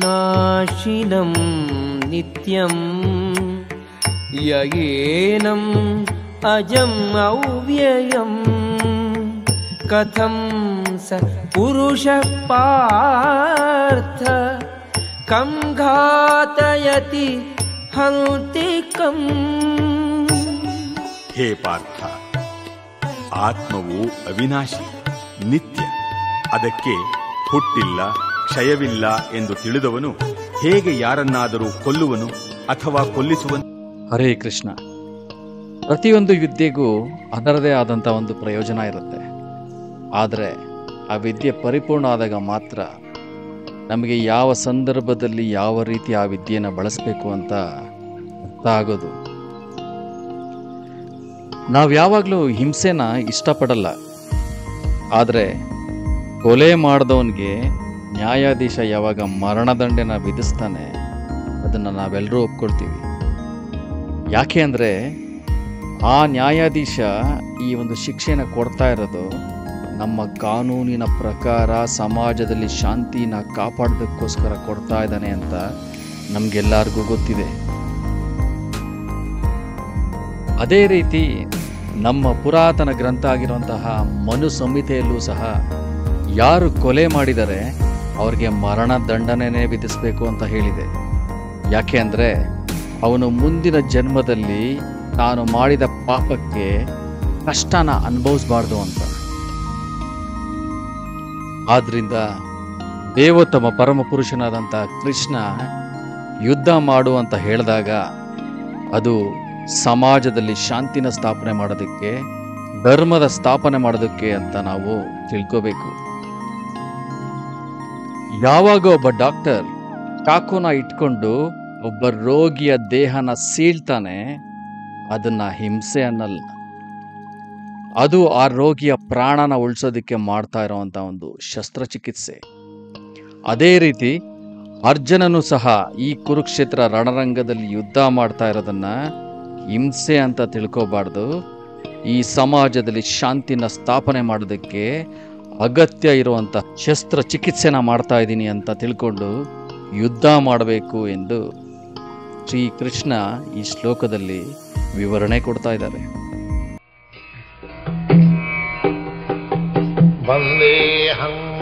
वेदाविनाशिनं नित्यं ययेनम् अजम् अव्ययम् कथं स पुरुषः पार्थ कं घातयति हन्तिकम् ಹೇ ಪಾರ್ಥ ಆತ್ಮವು ಅವಿನಾಶಿ ನಿತ್ಯ ಅದಕ್ಕೆ ಹುಟ್ಟಿಲ್ಲ ಕ್ಷಯವಿಲ್ಲ ಎಂದು ತಿಳಿದವನು ಹೇಗೆ ಯಾರನ್ನಾದರೂ ಕೊಲ್ಲುವನು ಅಥವಾ ಕೊಲ್ಲಿಸುವನು? ಹರೇ ಕೃಷ್ಣ. ಪ್ರತಿಯೊಂದು ವಿದ್ಯೆಗೂ ಅದರದೇ ಆದಂಥ ಒಂದು ಪ್ರಯೋಜನ ಇರುತ್ತೆ. ಆದರೆ ಆ ವಿದ್ಯೆ ಪರಿಪೂರ್ಣ ಆದಾಗ ಮಾತ್ರ ನಮಗೆ ಯಾವ ಸಂದರ್ಭದಲ್ಲಿ ಯಾವ ರೀತಿ ಆ ವಿದ್ಯೆಯನ್ನು ಬಳಸಬೇಕು ಅಂತ ಅರ್ಥ ಆಗೋದು ನಾವು ಯಾವಾಗಲೂ ಹಿಂಸೆನ ಇಷ್ಟಪಡಲ್ಲ. ಆದರೆ ಕೊಲೆ ಮಾಡಿದವನಿಗೆ ನ್ಯಾಯಾಧೀಶ ಯಾವಾಗ ಮರಣದಂಡೆನ ವಿಧಿಸ್ತಾನೆ, ಅದನ್ನು ನಾವೆಲ್ಲರೂ ಒಪ್ಕೊಳ್ತೀವಿ. ಯಾಕೆ ಅಂದರೆ, ಆ ನ್ಯಾಯಾಧೀಶ ಈ ಒಂದು ಶಿಕ್ಷೆನ ಕೊಡ್ತಾ ಇರೋದು ನಮ್ಮ ಕಾನೂನಿನ ಪ್ರಕಾರ ಸಮಾಜದಲ್ಲಿ ಶಾಂತಿನ ಕಾಪಾಡೋದಕ್ಕೋಸ್ಕರ ಕೊಡ್ತಾ ಇದ್ದಾನೆ ಅಂತ ನಮಗೆಲ್ಲರಿಗೂ ಗೊತ್ತಿದೆ. ಅದೇ ರೀತಿ ನಮ್ಮ ಪುರಾತನ ಗ್ರಂಥ ಆಗಿರುವಂತಹ ಮನು ಸಹ ಯಾರು ಕೊಲೆ ಮಾಡಿದರೆ ಅವ್ರಿಗೆ ಮರಣ ದಂಡನೆನೇ ವಿಧಿಸಬೇಕು ಅಂತ ಹೇಳಿದೆ. ಯಾಕೆ ಅಂದರೆ ಅವನು ಮುಂದಿನ ಜನ್ಮದಲ್ಲಿ ತಾನು ಮಾಡಿದ ಪಾಪಕ್ಕೆ ಕಷ್ಟನ ಅನುಭವಿಸಬಾರ್ದು ಅಂತ. ಆದ್ರಿಂದ ದೇವೋತ್ತಮ ಪರಮ ಪುರುಷನಾದಂಥ ಕೃಷ್ಣ ಯುದ್ಧ ಮಾಡು ಅಂತ ಹೇಳಿದಾಗ ಅದು ಸಮಾಜದಲ್ಲಿ ಶಾಂತಿನ ಸ್ಥಾಪನೆ ಮಾಡೋದಕ್ಕೆ, ಧರ್ಮದ ಸ್ಥಾಪನೆ ಮಾಡೋದಕ್ಕೆ ಅಂತ ನಾವು ತಿಳ್ಕೋಬೇಕು. ಯಾವಾಗ ಒಬ್ಬ ಡಾಕ್ಟರ್ ಚಾಕುನ ಇಟ್ಕೊಂಡು ಒಬ್ಬ ರೋಗಿಯ ದೇಹನ ಸೀಳ್ತಾನೆ, ಅದನ್ನ ಹಿಂಸೆ ಅನ್ನಲ್ಲ. ಅದು ಆ ರೋಗಿಯ ಪ್ರಾಣನ ಉಳಿಸೋದಕ್ಕೆ ಮಾಡ್ತಾ ಇರೋವಂಥ ಒಂದು ಶಸ್ತ್ರಚಿಕಿತ್ಸೆ. ಅದೇ ರೀತಿ ಅರ್ಜುನನು ಸಹ ಈ ಕುರುಕ್ಷೇತ್ರ ರಣರಂಗದಲ್ಲಿ ಯುದ್ಧ ಮಾಡ್ತಾ ಇರೋದನ್ನ ಹಿಂಸೆ ಅಂತ ತಿಳ್ಕೋಬಾರ್ದು. ಈ ಸಮಾಜದಲ್ಲಿ ಶಾಂತಿನ ಸ್ಥಾಪನೆ ಮಾಡೋದಕ್ಕೆ ಅಗತ್ಯ ಇರುವಂಥ ಶಸ್ತ್ರಚಿಕಿತ್ಸೆನ ಮಾಡ್ತಾ ಇದ್ದೀನಿ ಅಂತ ತಿಳ್ಕೊಂಡು ಯುದ್ಧ ಮಾಡಬೇಕು ಎಂದು ಶ್ರೀಕೃಷ್ಣ ಈ ಶ್ಲೋಕದಲ್ಲಿ ವಿವರಣೆ ಕೊಡ್ತಾ ಇದ್ದಾರೆ. ಬಂದೇಹಂ